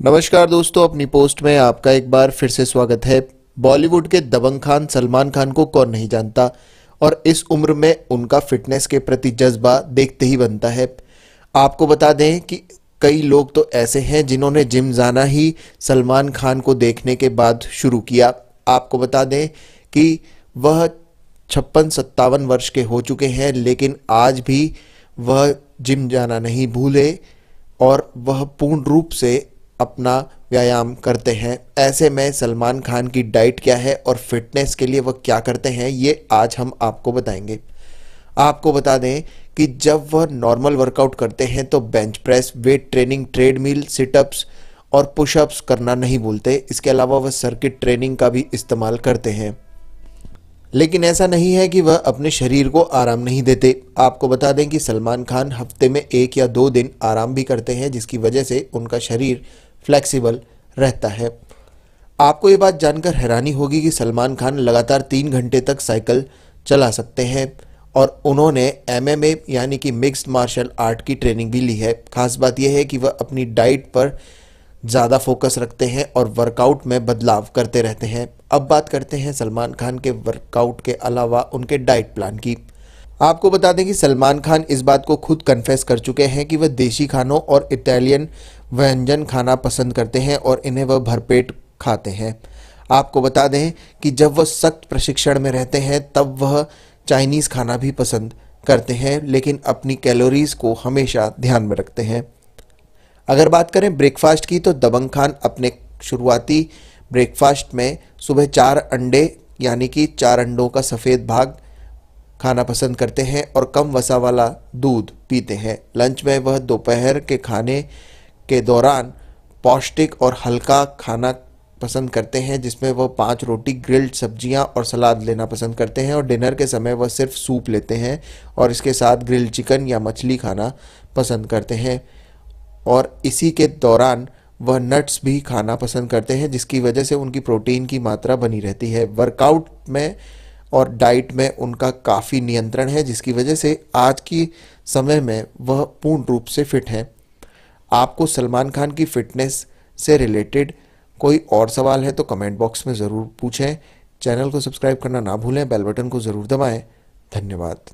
नमस्कार दोस्तों, अपनी पोस्ट में आपका एक बार फिर से स्वागत है। बॉलीवुड के दबंग खान सलमान खान को कौन नहीं जानता और इस उम्र में उनका फिटनेस के प्रति जज्बा देखते ही बनता है। आपको बता दें कि कई लोग तो ऐसे हैं जिन्होंने जिम जाना ही सलमान खान को देखने के बाद शुरू किया। आपको बता दें कि वह छप्पन सत्तावन वर्ष के हो चुके हैं, लेकिन आज भी वह जिम जाना नहीं भूले और वह पूर्ण रूप से अपना व्यायाम करते हैं। ऐसे में सलमान खान की डाइट क्या है और फिटनेस के लिए वह क्या करते हैं, ये आज हम आपको बताएँगे। आपको बता दें कि जब वह नॉर्मल वर्कआउट करते हैं तो bench press weight training treadmill situps और पुशअप्स करना नहीं भूलते। इसके अलावा वह सर्किट ट्रेनिंग का भी इस्तेमाल करते हैं। लेकिन ऐसा नहीं है कि वह अपने शरीर को आराम नहीं देते। आपको बता दें कि सलमान खान हफ़्ते में एक या दो दिन आराम भी करते हैं, जिसकी वजह से उनका शरीर फ्लेक्सिबल रहता है। आपको ये बात जानकर हैरानी होगी कि सलमान खान लगातार तीन घंटे तक साइकिल चला सकते हैं और उन्होंने एमएमए यानी कि मिक्स्ड मार्शल आर्ट की ट्रेनिंग भी ली है। खास बात यह है कि वह अपनी डाइट पर ज़्यादा फोकस रखते हैं और वर्कआउट में बदलाव करते रहते हैं। अब बात करते हैं सलमान खान के वर्कआउट के अलावा उनके डाइट प्लान की। आपको बता दें कि सलमान खान इस बात को खुद कन्फेस कर चुके हैं कि वह देशी खानों और इटालियन व्यंजन खाना पसंद करते हैं और इन्हें वह भरपेट खाते हैं। आपको बता दें कि जब वह सख्त प्रशिक्षण में रहते हैं, तब वह चाइनीज़ खाना भी पसंद करते हैं, लेकिन अपनी कैलोरीज को हमेशा ध्यान में रखते हैं। अगर बात करें ब्रेकफास्ट की तो दबंग खान अपने शुरुआती ब्रेकफास्ट में सुबह चार अंडे, यानी कि चार अंडों का सफ़ेद भाग खाना पसंद करते हैं और कम वसा वाला दूध पीते हैं। लंच में वह दोपहर के खाने के दौरान पौष्टिक और हल्का खाना पसंद करते हैं, जिसमें वह पाँच रोटी, ग्रिल्ड सब्ज़ियाँ और सलाद लेना पसंद करते हैं और डिनर के समय वह सिर्फ़ सूप लेते हैं और इसके साथ ग्रिल्ड चिकन या मछली खाना पसंद करते हैं। और इसी के दौरान वह नट्स भी खाना पसंद करते हैं, जिसकी वजह से उनकी प्रोटीन की मात्रा बनी रहती है। वर्कआउट में और डाइट में उनका काफ़ी नियंत्रण है, जिसकी वजह से आज की समय में वह पूर्ण रूप से फिट हैं। आपको सलमान खान की फिटनेस से रिलेटेड कोई और सवाल है तो कमेंट बॉक्स में ज़रूर पूछें। चैनल को सब्सक्राइब करना ना भूलें, बेल बटन को ज़रूर दबाएँ। धन्यवाद।